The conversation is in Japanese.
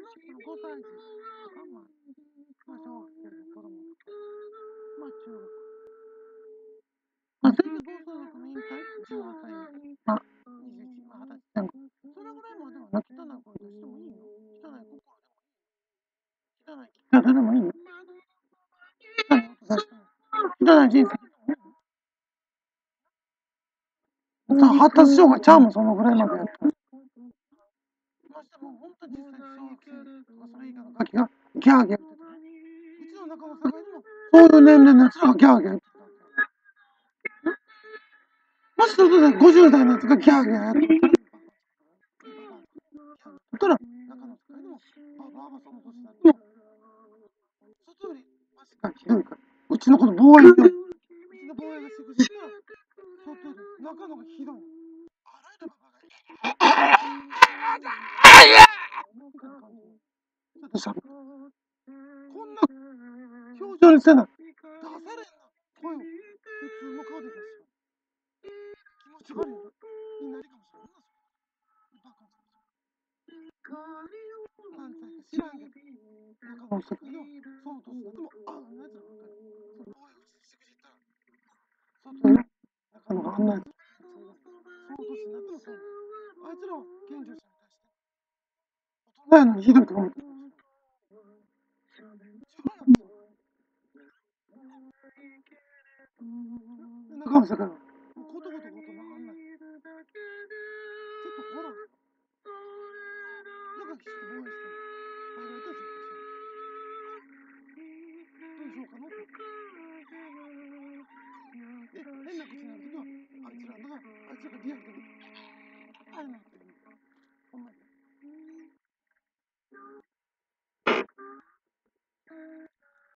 5歳児とか、まあ、まあ、小学生の子供とか、まあ、中学。まあ、全然暴走族の引退、18歳に、まあ、21、まあ、20歳前後。それぐらいまではな、汚い声出してもいいよ。汚い心でもいい。汚い聞き方でもいいよ。汚い音出しても。汚い人生。発達障害ちゃうもん、そのぐらいまでやったら。ガキがギャーギャーって。うちの仲間さんにも、そういう年齢のやつがギャーギャーって。もし外で50代のやつがギャーギャーやってたら、ったら、中の世界でも、ばばばその年になっても、外よりマジかひどいから。うちの子の防衛教育。うちの防衛がしくしてたら、外より中のがひどい。あらゆるババが、ちょっと喋る。こんな表情にせな、出されんな、声を普通の顔で出しよ気持ち悪い、になりかもしれな、それ。バカなんて知らんけど、中の世界では、その年だとも、あんなやつらばっかり。その防衛口しくじったら、外より中のがあんなやつ。その年になってもそう。あいつらは健常者に対して、大人やのにひどいと思ってる。中の世界ことごとことわかんないちょっとほらな中きちっと防衛してバイオと準備してどうしようかなってで変な口になるときはあいつらがあいつらがリアルであれなんて